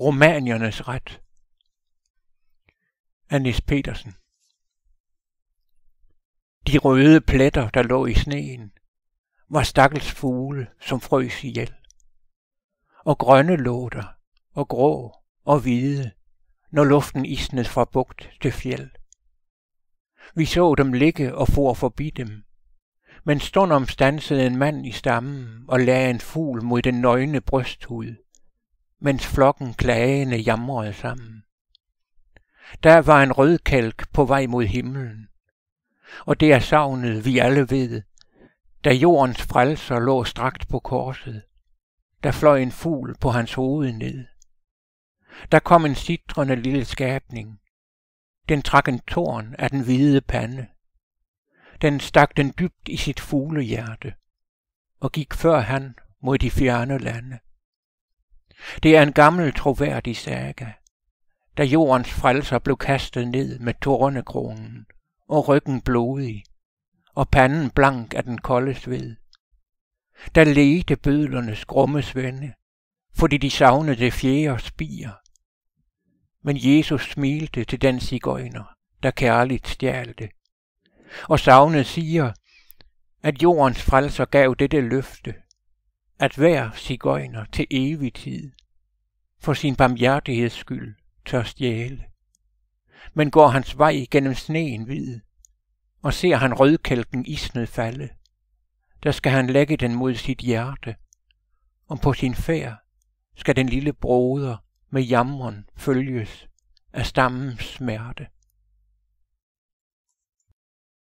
Romaniernes ret. Anis Petersen. De røde pletter, der lå i sneen, var stakkels fugle, som frøs ihjel. Og grønne lå der, og grå og hvide, når luften isnede fra bugt til fjeld. Vi så dem ligge og for forbi dem, men stundom stansede en mand i stammen og lagde en fugl mod den nøgne brysthud, mens flokken klagende jamrede sammen. Der var en rødkalk på vej mod himlen, og det er savnet, vi alle ved, da jordens frelser lå strakt på korset. Der fløj en fugl på hans hoved ned. Der kom en sitrende lille skabning. Den trak en torn af den hvide pande. Den stak den dybt i sit fuglehjerte og gik før han mod de fjerne lande. Det er en gammel troværdig saga, da jordens frelser blev kastet ned med tornekronen og ryggen blodig og panden blank af den kolde sved. Da ledte bødlernes grumme svende, fordi de savnede fjerde spir. Men Jesus smilte til den cigøjner, der kærligt stjal det. Og savnet siger, at jordens frelser gav dette løfte, at hver cigøjner til evig tid for sin barmhjertigheds skyld tør stjæle. Men går hans vej gennem sneen hvid, og ser han rødkælken isnet falde, der skal han lægge den mod sit hjerte, og på sin færd skal den lille broder med jamren følges af stammens smerte.